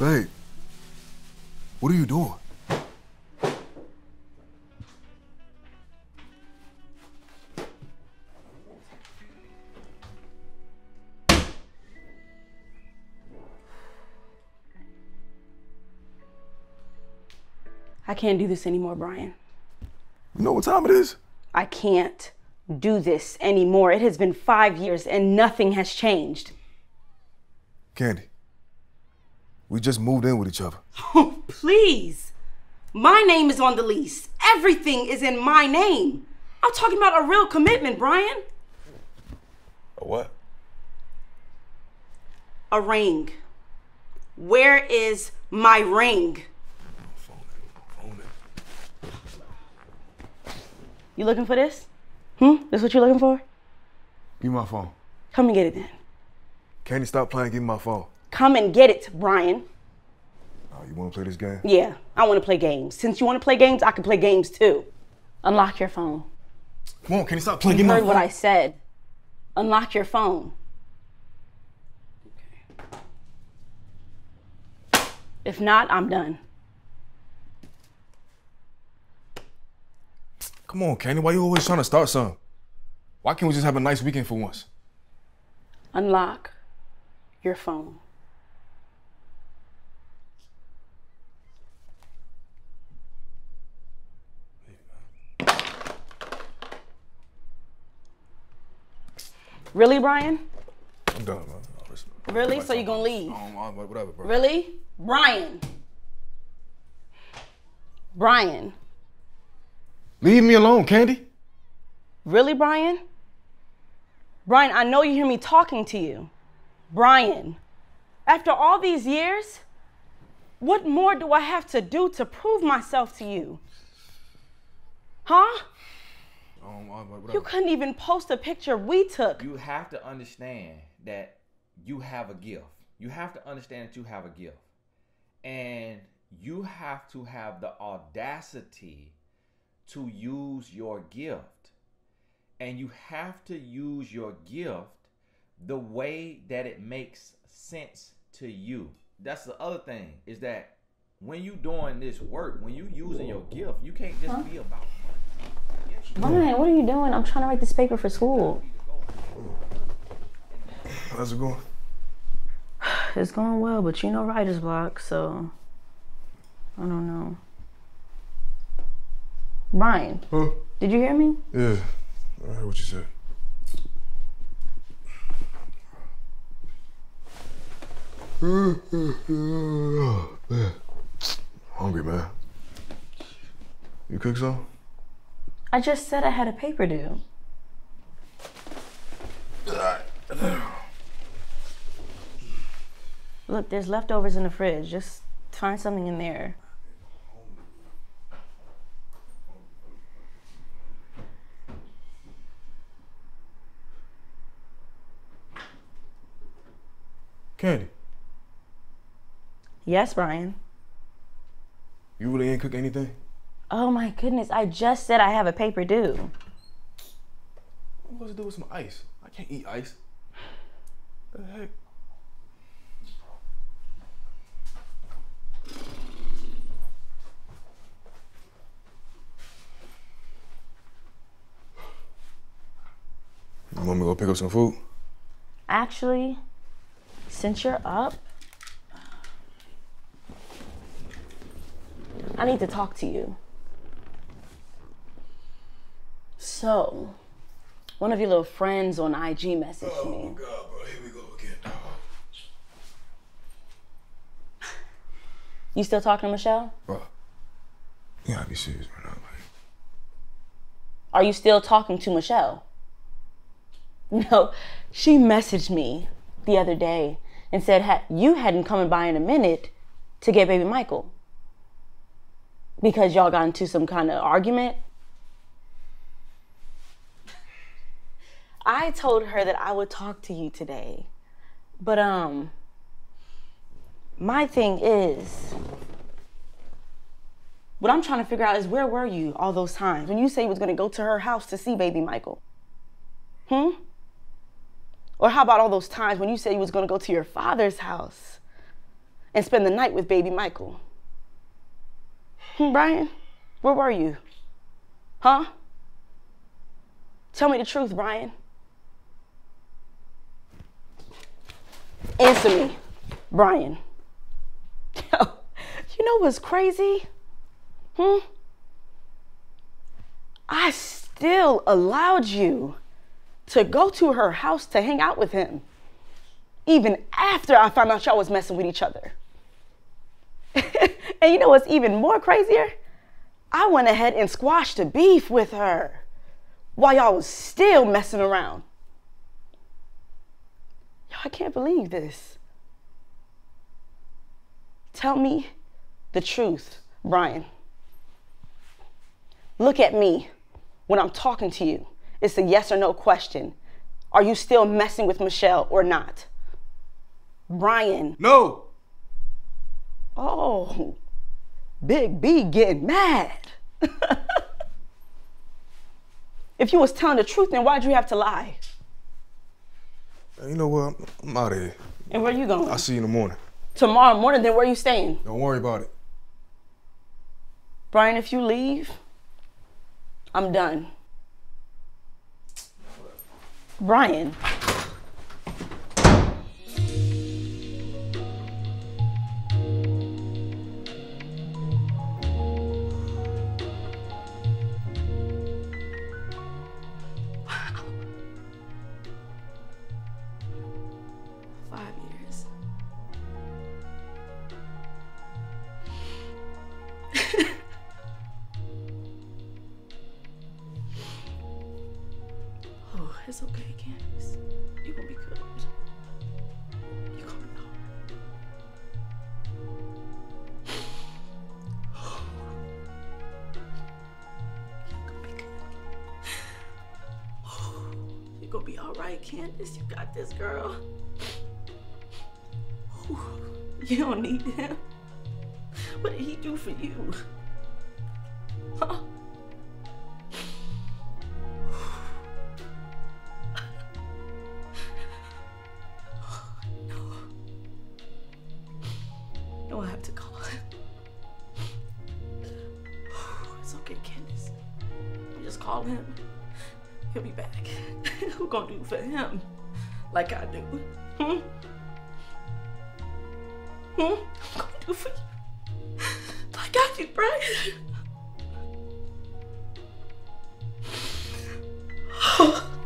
Babe, what are you doing? I can't do this anymore, Brian. You know what time it is? I can't do this anymore. It has been five years and nothing has changed. Candy, we just moved in with each other. Oh, please. My name is on the lease. Everything is in my name. I'm talking about a real commitment, Brian. A what? A ring. Where is my ring? You looking for this? Hmm? This is what you're looking for? Give me my phone. Come and get it then. Candy, stop playing. Give me my phone. Come and get it, Brian. Oh, you want to play this game? Yeah, I want to play games. Since you want to play games, I can play games too. Unlock your phone. Come on, Candy, stop playing. You Give me my heard what phone. I said. Unlock your phone. If not, I'm done. Come on, Candy. Why you always trying to start something? Why can't we just have a nice weekend for once? Unlock your phone. Really, Brian? I'm done, man. Really? So you gonna leave? Oh, whatever, bro. Really? Brian. Brian. Leave me alone, Candy. Really, Brian? Brian, I know you hear me talking to you. Brian, after all these years, what more do I have to do to prove myself to you? Huh? Um, uh, oh, my- You couldn't even post a picture we took. You have to understand that you have a gift. You have to understand that you have a gift. And you have to have the audacity to use your gift. And you have to use your gift the way that it makes sense to you. That's the other thing is that when you doing this work, when you using your gift, you can't just be about Brian, what are you doing? I'm trying to write this paper for school. How's it going? It's going well, but you know writer's block, so I don't know. Brian, Huh? did you hear me? Yeah. I heard what you said. Oh, man. Hungry, man. You cook some? I just said I had a paper due. Look, there's leftovers in the fridge. Just find something in there. Candy, Yes, Brian. you really ain't cook anything? Oh my goodness, I just said I have a paper due. What does it do with some ice? I can't eat ice. The heck? You want me to go pick up some food? Actually, since you're up, I need to talk to you. So, one of your little friends on IG messaged oh, me. God, bro, here we go again. You still talking to Michelle? Bro, you gotta be serious right now. Like, Are you still talking to Michelle? No, she messaged me the other day and said ha- you hadn't come by in a minute to get baby Michael because y'all got into some kind of argument. I told her that I would talk to you today, but um, my thing is, what I'm trying to figure out is where were you all those times when you say you was gonna go to her house to see baby Michael? Hmm? Or how about all those times when you said you was gonna go to your father's house and spend the night with baby Michael. Hmm, Brian, where were you? Huh? Tell me the truth, Brian. Answer me, Brian. you know what's crazy? Hmm? I still allowed you to go to her house to hang out with him, even after I found out y'all was messing with each other. and you know what's even more crazier? I went ahead and squashed the beef with her while y'all was still messing around. I can't believe this. Tell me the truth, Brian. Look at me when I'm talking to you. It's a yes or no question. Are you still messing with Michelle or not? Brian. No. Oh, Big B getting mad. if you was telling the truth, then why'd you have to lie? You know what? I'm out of here. And where you going? I'll see you in the morning. Tomorrow morning, then where you staying? Don't worry about it. Brian, if you leave, I'm done. Brian. It's okay, Candace. You gonna be good. You gonna be alright. You gonna be good. You gonna be alright, Candace. You got this, girl. You don't need him. What did he do for you? him. He'll be back. Who gonna do for him like I do? Hmm? Hmm? Who gonna do for you like I do, Brian?